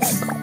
Bye.